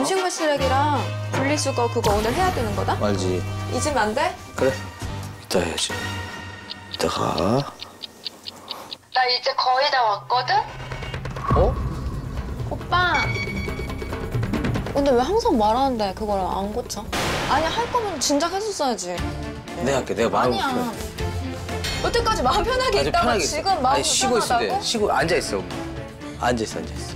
음식물 쓰레기랑 분리수거 그거 오늘 해야 되는 거다? 알지. 잊으면 안 돼? 그래. 이따 해야지. 이따가. 나 이제 거의 다 왔거든? 어? 오빠. 근데 왜 항상 말하는데 그걸 안 고쳐? 아니 할 거면 진작 했었어야지. 내가 할게. 내가 마음 아니야. 편해. 여태까지 마음 편하게 아주 있다가 편하게 있어. 지금 마음 아니 쉬고 있어. 불편하다고? 쉬고 앉아 있어. 앉아 있어, 앉아 있어.